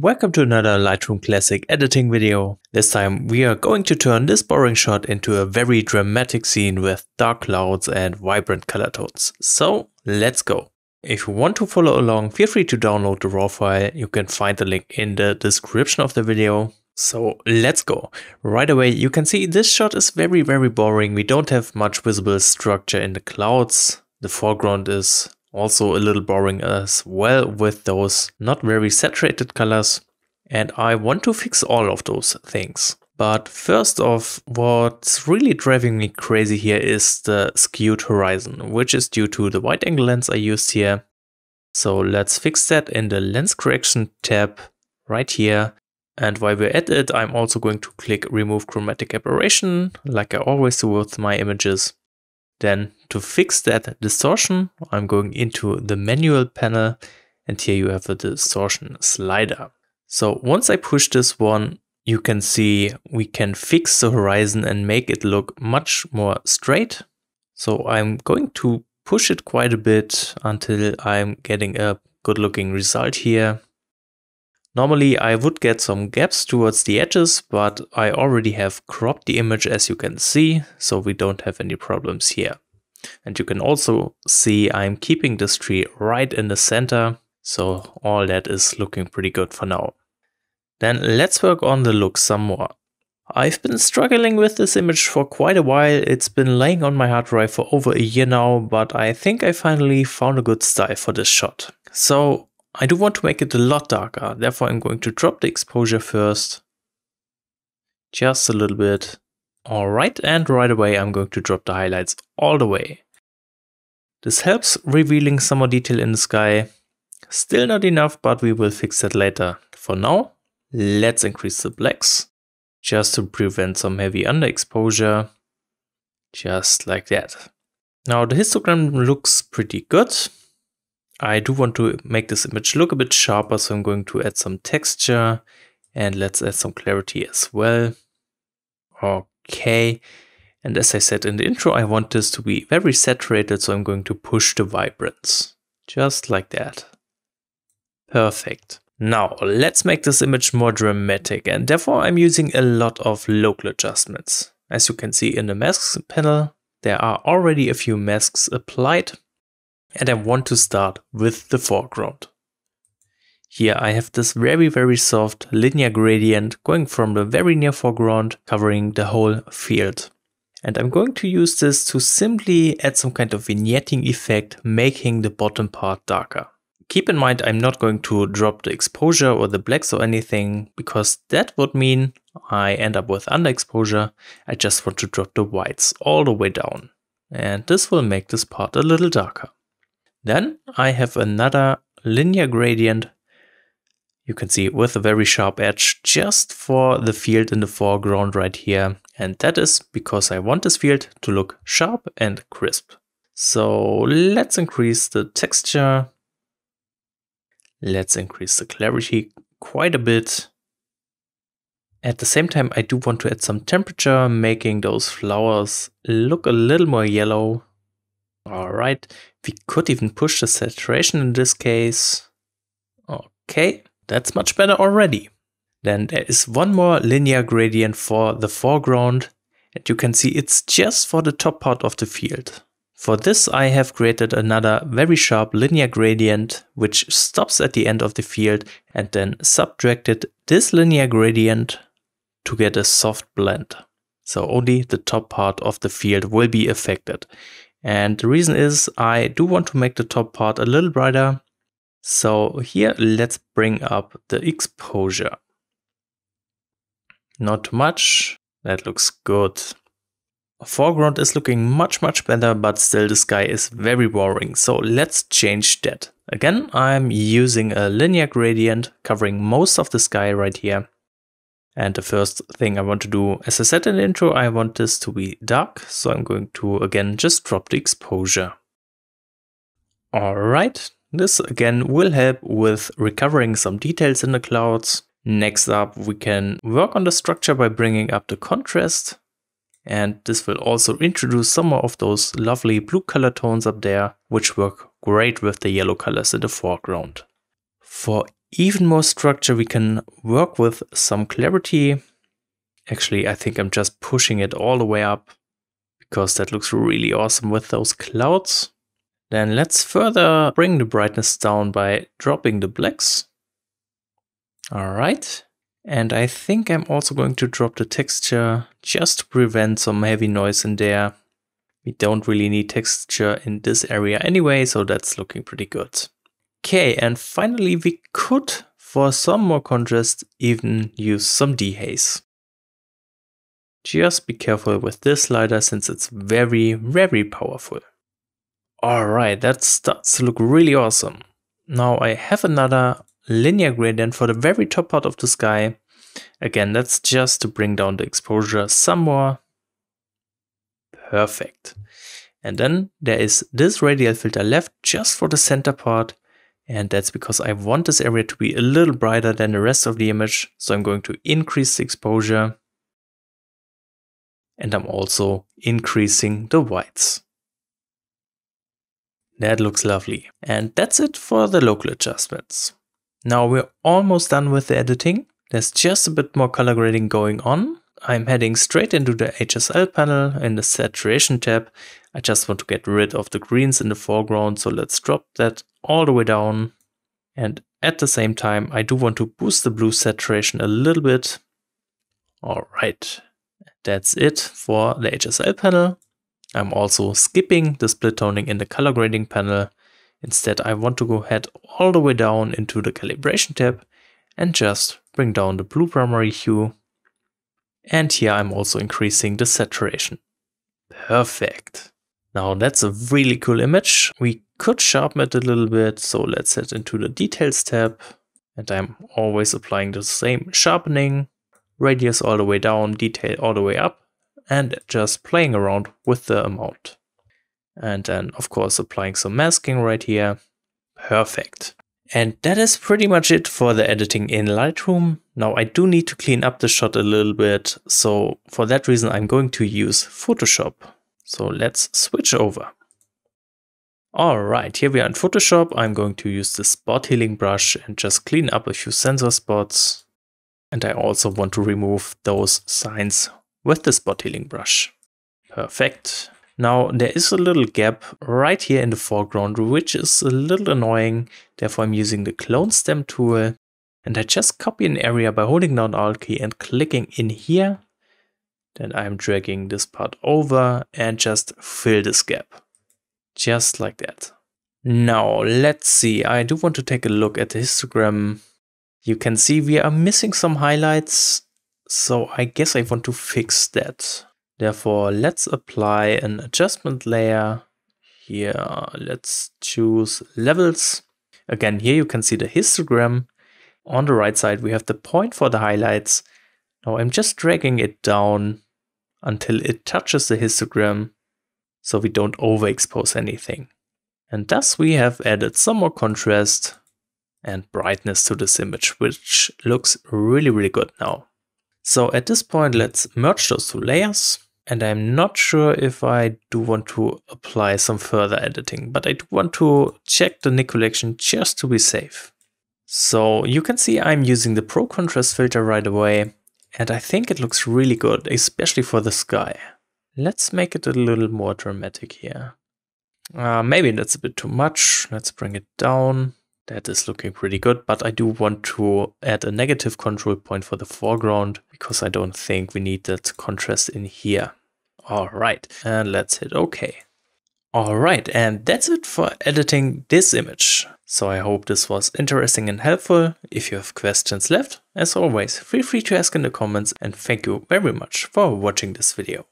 Welcome to another Lightroom Classic editing video. This time we are going to turn this boring shot into a very dramatic scene with dark clouds and vibrant color tones. So let's go. If you want to follow along, feel free to download the raw file. You can find the link in the description of the video. So let's go. Right away you can see this shot is very very boring. We don't have much visible structure in the clouds. The foreground is also a little boring as well with those not very saturated colors. And I want to fix all of those things. But first off, what's really driving me crazy here is the skewed horizon, which is due to the wide angle lens I used here. So let's fix that in the lens correction tab right here. And while we're at it, I'm also going to click remove chromatic aberration, like I always do with my images. Then to fix that distortion, I'm going into the manual panel and here you have the distortion slider. So once I push this one, you can see we can fix the horizon and make it look much more straight. So I'm going to push it quite a bit until I'm getting a good looking result here. Normally I would get some gaps towards the edges, but I already have cropped the image as you can see, so we don't have any problems here. And you can also see I'm keeping this tree right in the center, so all that is looking pretty good for now. Then let's work on the look some more. I've been struggling with this image for quite a while, it's been laying on my hard drive for over a year now, but I think I finally found a good style for this shot. So I do want to make it a lot darker, therefore I'm going to drop the exposure first. Just a little bit. Alright, and right away I'm going to drop the highlights all the way. This helps revealing some more detail in the sky. Still not enough, but we will fix that later. For now, let's increase the blacks, just to prevent some heavy underexposure. Just like that. Now the histogram looks pretty good. I do want to make this image look a bit sharper, so I'm going to add some texture and let's add some clarity as well. Okay. And as I said in the intro, I want this to be very saturated, so I'm going to push the vibrance. Just like that. Perfect. Now, let's make this image more dramatic, and therefore I'm using a lot of local adjustments. As you can see in the masks panel, there are already a few masks applied, and I want to start with the foreground. Here I have this very very soft linear gradient going from the very near foreground covering the whole field. And I'm going to use this to simply add some kind of vignetting effect making the bottom part darker. Keep in mind I'm not going to drop the exposure or the blacks or anything because that would mean I end up with underexposure. I just want to drop the whites all the way down. And this will make this part a little darker. Then I have another linear gradient you can see with a very sharp edge just for the field in the foreground right here. And that is because I want this field to look sharp and crisp. So let's increase the texture. Let's increase the clarity quite a bit. At the same time, I do want to add some temperature, making those flowers look a little more yellow. All right, we could even push the saturation in this case. Okay, that's much better already. Then there is one more linear gradient for the foreground and you can see it's just for the top part of the field. For this I have created another very sharp linear gradient which stops at the end of the field and then subtracted this linear gradient to get a soft blend. So only the top part of the field will be affected. And the reason is I do want to make the top part a little brighter so here let's bring up the exposure. Not much, that looks good. Foreground is looking much much better but still the sky is very boring so let's change that. Again I'm using a linear gradient covering most of the sky right here. And the first thing I want to do, as I said in the intro, I want this to be dark. So I'm going to again just drop the exposure. Alright, this again will help with recovering some details in the clouds. Next up, we can work on the structure by bringing up the contrast. And this will also introduce some of those lovely blue color tones up there, which work great with the yellow colors in the foreground. For even more structure, we can work with some clarity. Actually, I think I'm just pushing it all the way up because that looks really awesome with those clouds. Then let's further bring the brightness down by dropping the blacks. All right. And I think I'm also going to drop the texture just to prevent some heavy noise in there. We don't really need texture in this area anyway, so that's looking pretty good. Okay, and finally we could, for some more contrast, even use some dehaze. Just be careful with this slider since it's very, very powerful. Alright, that starts to look really awesome. Now I have another linear gradient for the very top part of the sky. Again, that's just to bring down the exposure some more. Perfect. And then there is this radial filter left just for the center part. And that's because I want this area to be a little brighter than the rest of the image. So I'm going to increase the exposure. And I'm also increasing the whites. That looks lovely. And that's it for the local adjustments. Now we're almost done with the editing. There's just a bit more color grading going on. I'm heading straight into the HSL panel in the saturation tab. I just want to get rid of the greens in the foreground, so let's drop that all the way down. And at the same time, I do want to boost the blue saturation a little bit. All right, that's it for the HSL panel. I'm also skipping the split toning in the color grading panel. Instead, I want to go head all the way down into the calibration tab and just bring down the blue primary hue and here I'm also increasing the saturation. Perfect. Now that's a really cool image. We could sharpen it a little bit. So let's head into the details tab. And I'm always applying the same sharpening, radius all the way down, detail all the way up, and just playing around with the amount. And then of course applying some masking right here. Perfect. And that is pretty much it for the editing in Lightroom. Now I do need to clean up the shot a little bit, so for that reason I'm going to use Photoshop. So let's switch over. Alright, here we are in Photoshop. I'm going to use the spot healing brush and just clean up a few sensor spots. And I also want to remove those signs with the spot healing brush. Perfect. Now there is a little gap right here in the foreground, which is a little annoying. Therefore I'm using the clone stamp tool and I just copy an area by holding down Alt key and clicking in here. Then I'm dragging this part over and just fill this gap. Just like that. Now let's see, I do want to take a look at the histogram. You can see we are missing some highlights. So I guess I want to fix that. Therefore, let's apply an adjustment layer. Here, let's choose levels. Again, here you can see the histogram. On the right side, we have the point for the highlights. Now I'm just dragging it down until it touches the histogram so we don't overexpose anything. And thus we have added some more contrast and brightness to this image, which looks really, really good now. So at this point, let's merge those two layers. And I'm not sure if I do want to apply some further editing, but I do want to check the Nik collection just to be safe. So you can see I'm using the Pro Contrast filter right away, and I think it looks really good, especially for the sky. Let's make it a little more dramatic here. Uh, maybe that's a bit too much. Let's bring it down. That is looking pretty good, but I do want to add a negative control point for the foreground because I don't think we need that contrast in here. All right, and let's hit OK. All right, and that's it for editing this image. So I hope this was interesting and helpful. If you have questions left, as always, feel free to ask in the comments and thank you very much for watching this video.